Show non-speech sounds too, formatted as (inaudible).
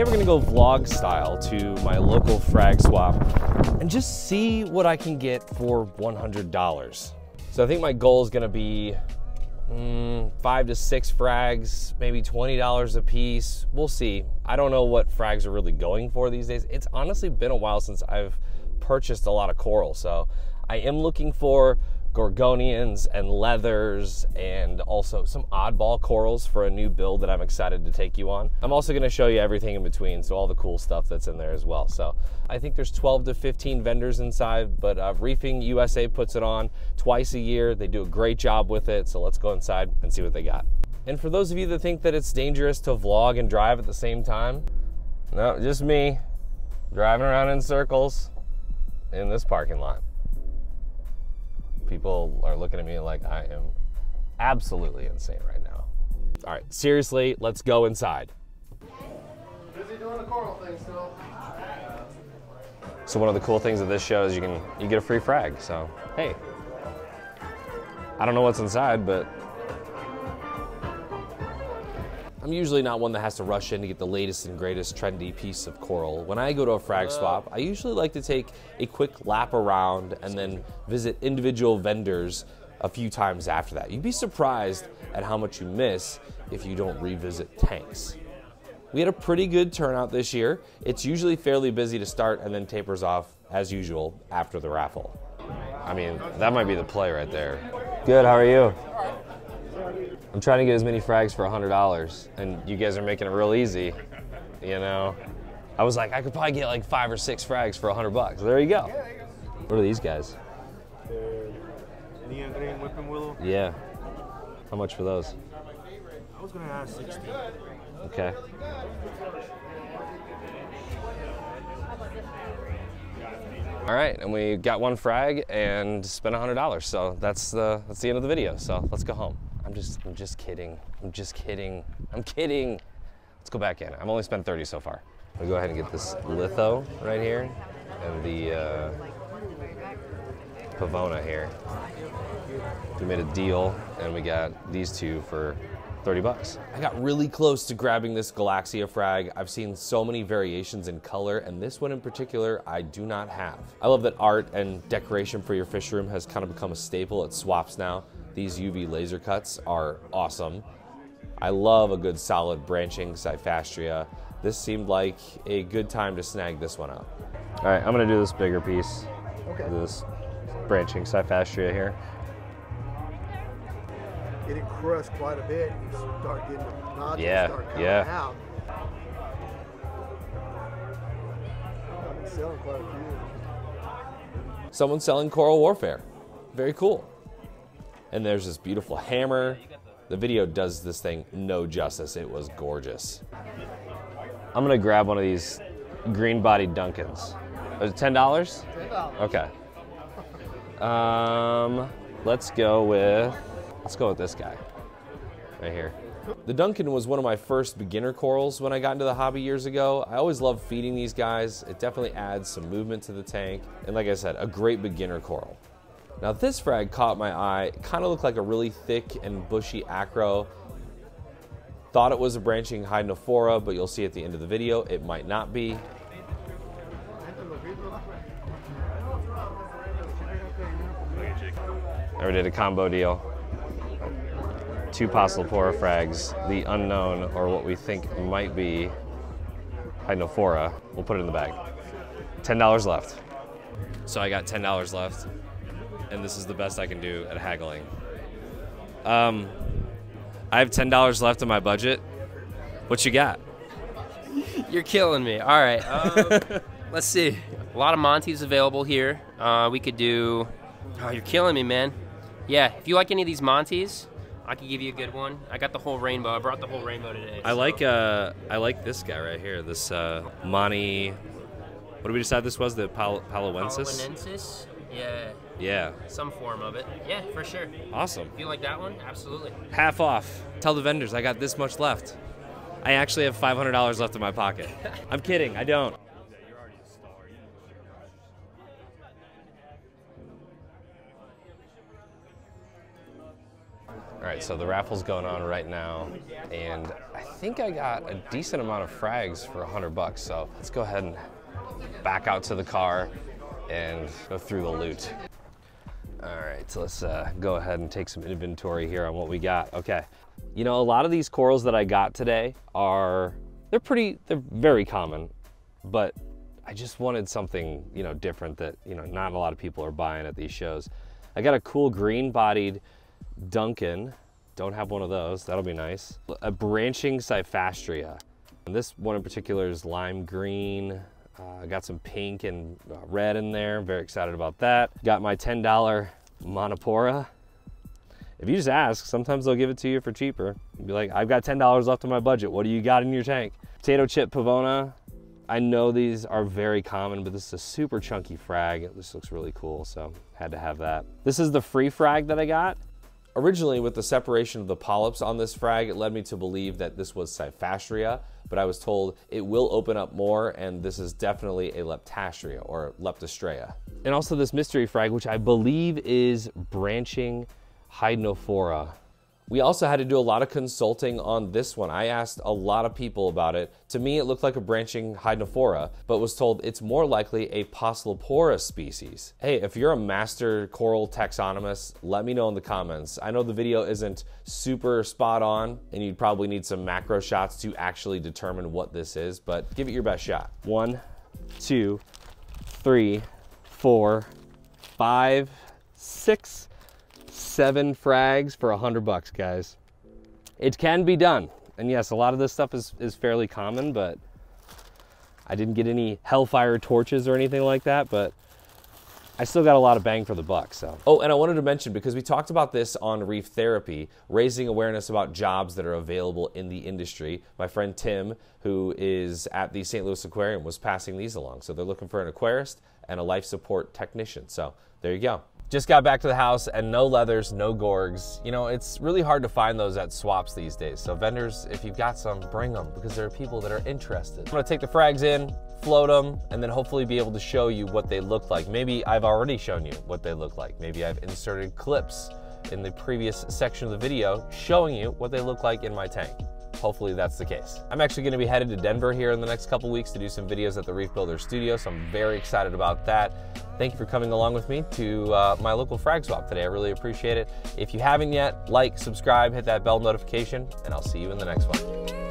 gonna go vlog style to my local frag swap and just see what I can get for $100. So I think my goal is gonna be mm, five to six frags, maybe $20 a piece. We'll see. I don't know what frags are really going for these days. It's honestly been a while since I've purchased a lot of coral. So I am looking for gorgonians and leathers and also some oddball corals for a new build that I'm excited to take you on. I'm also gonna show you everything in between, so all the cool stuff that's in there as well. So I think there's 12 to 15 vendors inside, but uh, Reefing USA puts it on twice a year. They do a great job with it, so let's go inside and see what they got. And for those of you that think that it's dangerous to vlog and drive at the same time, no, just me driving around in circles in this parking lot people are looking at me like I am absolutely insane right now. All right, seriously, let's go inside. Busy doing the coral thing still. So one of the cool things of this show is you can you get a free frag. So hey, I don't know what's inside, but I'm usually not one that has to rush in to get the latest and greatest trendy piece of coral. When I go to a frag uh. swap, I usually like to take a quick lap around and then visit individual vendors a few times after that. You'd be surprised at how much you miss if you don't revisit tanks. We had a pretty good turnout this year. It's usually fairly busy to start and then tapers off as usual after the raffle. I mean, that might be the play right there. Good, how are you? I'm trying to get as many frags for $100, and you guys are making it real easy, you know? I was like, I could probably get like five or six frags for 100 bucks. There you go. What are these guys? Neon green whipping willow. Yeah. How much for those? I was gonna ask 60. Okay. All right, and we got one frag and spent $100. So that's the, that's the end of the video. So let's go home. I'm just, I'm just kidding. I'm just kidding. I'm kidding. Let's go back in. I've only spent 30 so far. We'll go ahead and get this litho right here and the uh, Pavona here. We made a deal and we got these two for 30 bucks. I got really close to grabbing this Galaxea frag. I've seen so many variations in color, and this one in particular, I do not have. I love that art and decoration for your fish room has kind of become a staple at swaps now. These UV laser cuts are awesome. I love a good solid branching Cyphastrea. This seemed like a good time to snag this one up. All right, I'm gonna do this bigger piece. Okay. This branching Cyphastrea here. Getting crushed quite a bit. You start getting the nodules Yeah, start coming yeah. out. I've been selling quite a few. Someone selling Coral Warfare. Very cool. And there's this beautiful hammer. The video does this thing no justice. It was gorgeous. I'm gonna grab one of these green bodied Duncans. Is it $10? $10. Okay. Um, let's go with, let's go with this guy right here. The Duncan was one of my first beginner corals when I got into the hobby years ago. I always love feeding these guys. It definitely adds some movement to the tank. And like I said, a great beginner coral. Now this frag caught my eye. It kind of looked like a really thick and bushy acro. Thought it was a branching Hydnophora, but you'll see at the end of the video, it might not be. I did a combo deal. Two Pora frags, the unknown, or what we think might be Hydnophora. We'll put it in the bag. $10 left. So I got $10 left, and this is the best I can do at haggling. Um, I have $10 left in my budget. What you got? You're killing me. All right. Um, (laughs) let's see. A lot of Monties available here. Uh, we could do. Oh, you're killing me, man. Yeah, if you like any of these Monties, I could give you a good one. I got the whole rainbow. I brought the whole rainbow today. I so- like uh, I like this guy right here. This uh, Monty. What did we decide this was? The Pal- Palawensis? Palinensis? Yeah, Yeah. some form of it. Yeah, for sure. Awesome. If you like that one, absolutely. Half off. Tell the vendors I got this much left. I actually have $500 left in my pocket. (laughs) I'm kidding. I don't. All right, so the raffle's going on right now, and I think I got a decent amount of frags for 100 bucks. So let's go ahead and back out to the car and go through the loot. All right, so let's uh, go ahead and take some inventory here on what we got. Okay, you know, a lot of these corals that I got today are, they're pretty, they're very common, but I just wanted something, you know, different that, you know, not a lot of people are buying at these shows. I got a cool green bodied Duncan. Don't have one of those, that'll be nice. A branching Cyphastrea. And this one in particular is lime green. Uh, got some pink and uh, red in there. Very excited about that. Got my $10 Montipora. If you just ask, sometimes they'll give it to you for cheaper. You'll be like, I've got $10 left in my budget. What do you got in your tank? Potato chip Pavona. I know these are very common, but this is a super chunky frag. This looks really cool, so had to have that. This is the free frag that I got. Originally, with the separation of the polyps on this frag, it led me to believe that this was Cyphastrea, but I was told it will open up more, and this is definitely a Leptastrea or Leptostrea. And also this mystery frag, which I believe is branching Hydnophora. We also had to do a lot of consulting on this one. I asked a lot of people about it. To me, it looked like a branching Hydnophora, but was told it's more likely a Pocillopora species. Hey, if you're a master coral taxonomist, let me know in the comments. I know the video isn't super spot on, and you'd probably need some macro shots to actually determine what this is, but give it your best shot. One, two, three, four, five, six, seven frags for a hundred bucks, guys. It can be done. And yes, a lot of this stuff is, is fairly common, but I didn't get any Hellfire torches or anything like that, but I still got a lot of bang for the buck, so. Oh, and I wanted to mention, because we talked about this on Reef Therapy, raising awareness about jobs that are available in the industry. My friend Tim, who is at the St. Louis Aquarium, was passing these along. So they're looking for an aquarist and a life support technician. So there you go. Just got back to the house and no leathers, no gorgs. You know, it's really hard to find those at swaps these days. So vendors, if you've got some, bring them because there are people that are interested. I'm gonna take the frags in, float them, and then hopefully be able to show you what they look like. Maybe I've already shown you what they look like. Maybe I've inserted clips in the previous section of the video showing you what they look like in my tank. Hopefully that's the case. I'm actually gonna be headed to Denver here in the next couple weeks to do some videos at the Reef Builder Studio, so I'm very excited about that. Thank you for coming along with me to uh, my local frag swap today. I really appreciate it. If you haven't yet, like, subscribe, hit that bell notification, and I'll see you in the next one.